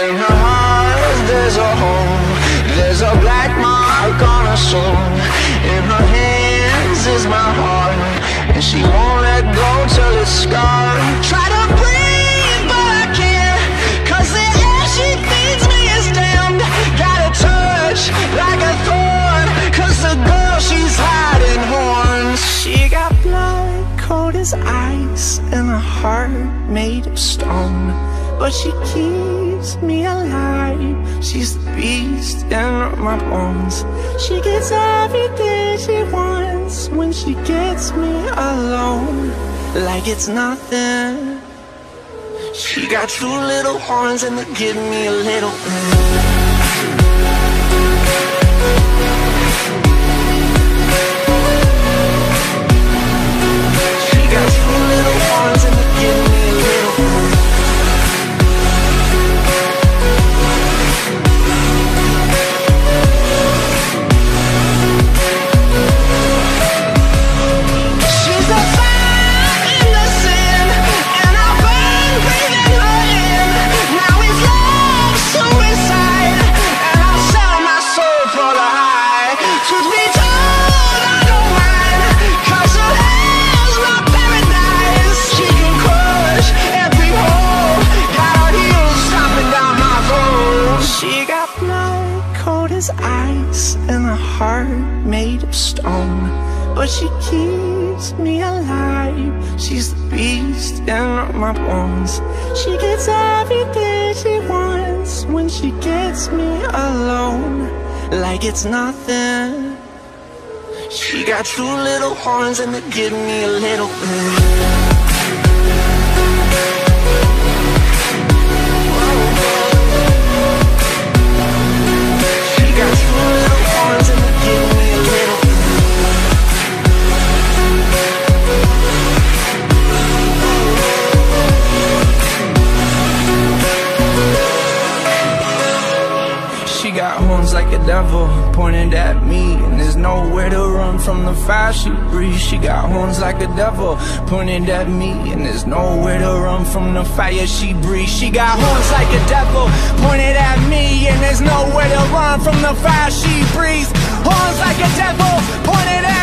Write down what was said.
In her heart there's a hole There's a black mark on her soul. In her hands is my heart. And she won't let go till it's gone. Try to breathe but I can't. Cause the air she feeds me is damned. Got a touch like a thorn. Cause the girl she's hiding horns. She got blood cold as ice And a heart made of stone. But she keeps me alive. She's the beast in my bones. She gets everything she wants When she gets me alone. Like it's nothing. She got two little horns and they give me a little ice, and a heart made of stone. But she keeps me alive. She's the beast in my bones. She gets everything she wants when she gets me alone. Like it's nothing. She got two little horns and they give me a little bit. Got like a devil pointed at me. And there's nowhere to run from the fire she breathes. She got horns like a devil pointed at me. And there's nowhere to run from the fire she breathes. She got horns like a devil pointed at me. And there's nowhere to run from the fire she breathes. Horns like a devil pointed at me